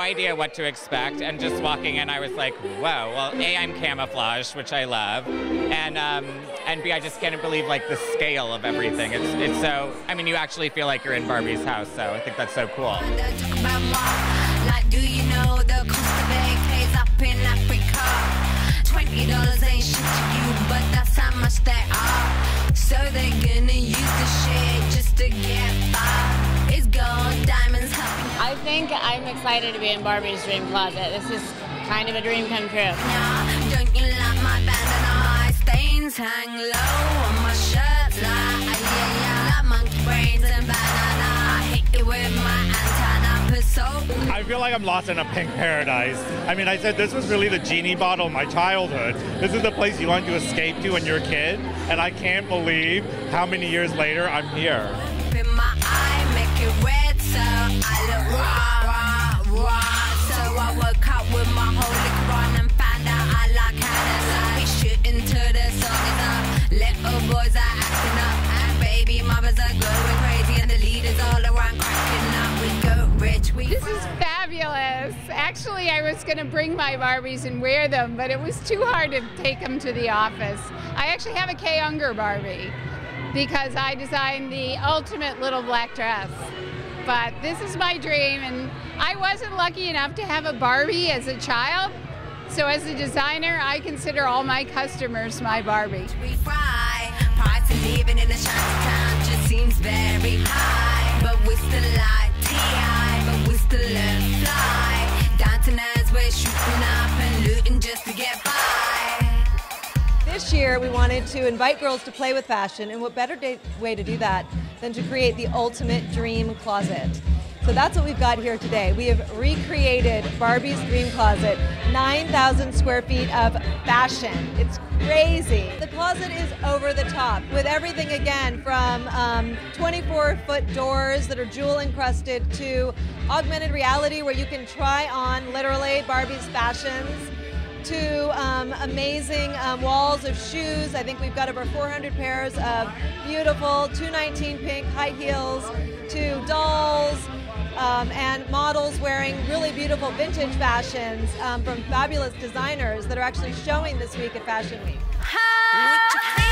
idea what to expect, and just walking in, I was like, whoa. Well, a I'm camouflaged, which I love, and um, and b I just can't believe like the scale of everything. It's it's so. I mean, you actually feel like you're in Barbie's house, so I think that's so cool. Like, do you think I'm excited to be in Barbie's dream closet. This is kind of a dream come true. Now, don't you like my bandana? Stains hang low on my shirt, like yeah, yeah. Like monkey brains and banana. I hit it with my antenna. Put so I feel like I'm lost in a pink paradise. I mean, I said this was really the genie bottle of my childhood. This is the place you want to escape to when you're a kid, and I can't believe how many years later I'm here. So I look raw, raw, raw. So I woke up with my whole liquor on and found out I like how We shooting to the sun is up. Little boys are acting up, and baby mothers are going crazy, and the leaders all around cracking up. We go rich, we This is fabulous. Actually, I was going to bring my Barbies and wear them, but it was too hard to take them to the office. I actually have a Kay Unger Barbie because I designed the ultimate little black dress. But this is my dream, and I wasn't lucky enough to have a Barbie as a child. So, as a designer, I consider all my customers my Barbie. we fry. Price of living in a shanty town just seems very high. But we still like TI, but we still let fly. Downtown as we're shooting up and looting just to get by. This year, we wanted to invite girls to play with fashion, and what better day, way to do that than to create the ultimate dream closet? So that's what we've got here today. We have recreated Barbie's Dream Closet, 9,000 square feet of fashion. It's crazy. The closet is over the top with everything again from um, 24 foot doors that are jewel encrusted to augmented reality where you can try on literally Barbie's fashions to um, amazing um, walls of shoes. I think we've got over 400 pairs of beautiful 219 pink high heels to dolls. Um, and models wearing really beautiful vintage fashions um, from fabulous designers that are actually showing this week at Fashion Week. Hi.